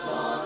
song.